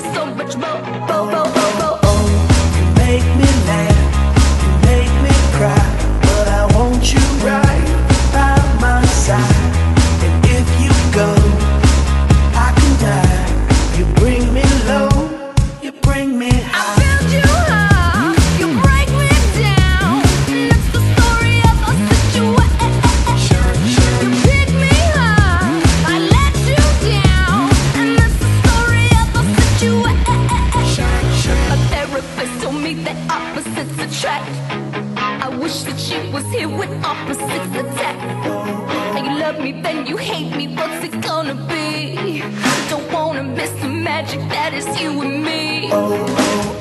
so much more. here when opposites attack. And you love me, then you hate me. What's it gonna be? Don't wanna miss the magic that is you and me. Oh, oh.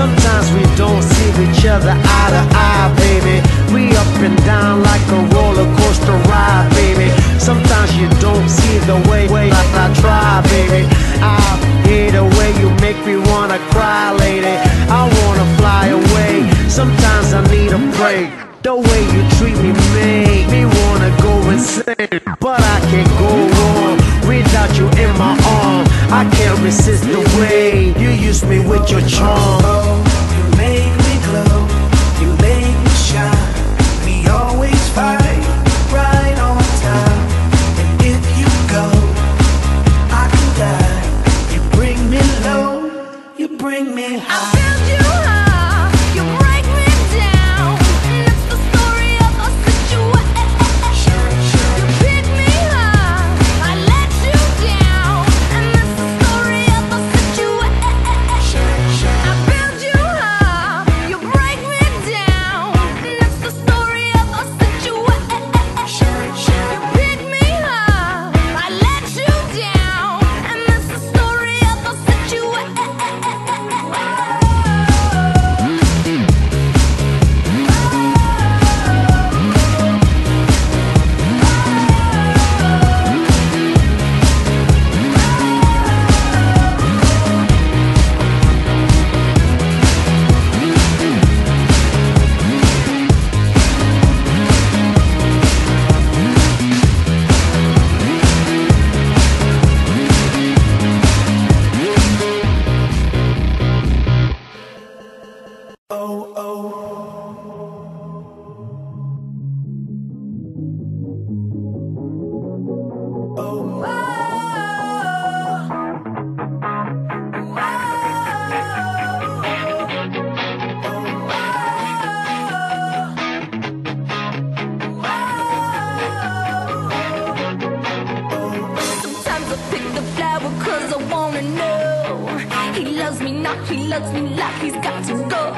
Sometimes we don't see each other eye to eye, baby. We up and down like a roller coaster ride, baby. Sometimes you don't see the way, way I, I try, baby. I hear the way you make me wanna cry, lady. I wanna fly away. Sometimes I need a break. The way you treat me make me wanna go insane, but I can't go on without you in my arms. I can't resist the way you use me with your charm. knock, he loves me like he's got to go.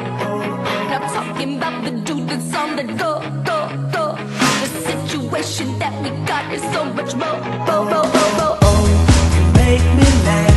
Now talking about the dude that's on the go, go, go. The situation that we got is so much more, bo, bo, bo, bo. Oh, you make me laugh.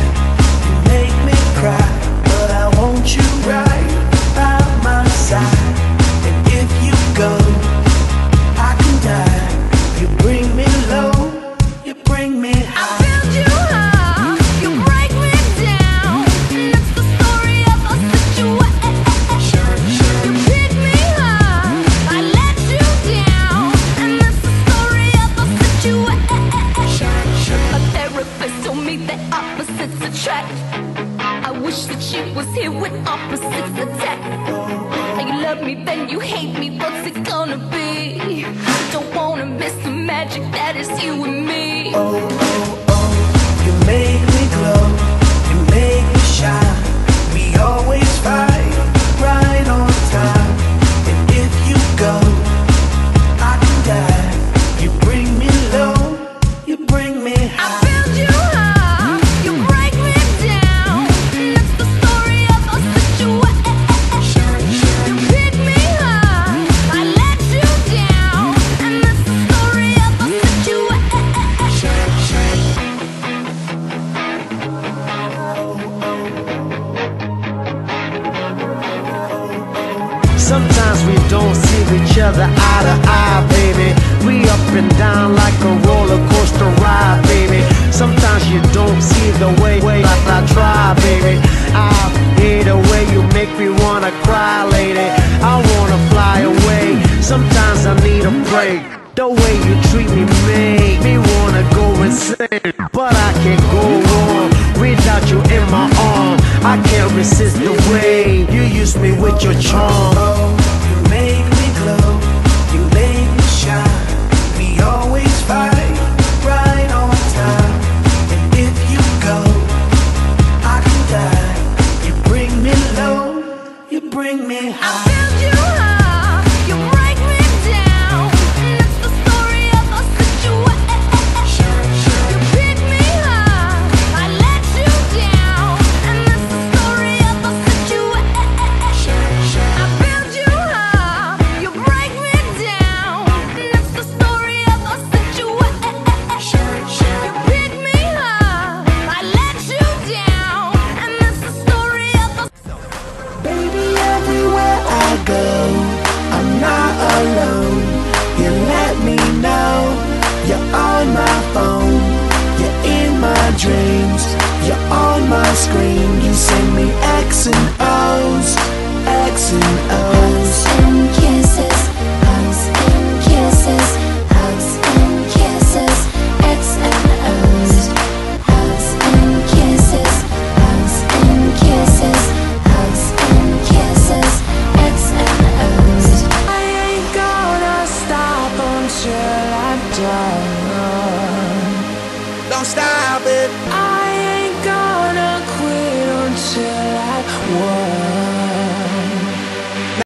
hit with opposites attack. Now you love me, then you hate me. What's it gonna be? Don't wanna miss the magic that is you and me. like the way you treat me make me wanna go insane. But I can't go on without you in my arm. I can't resist the way you use me with your charm. alone. You let me know You're on my phone. You're in my dreams. You're on my screen. You send me X and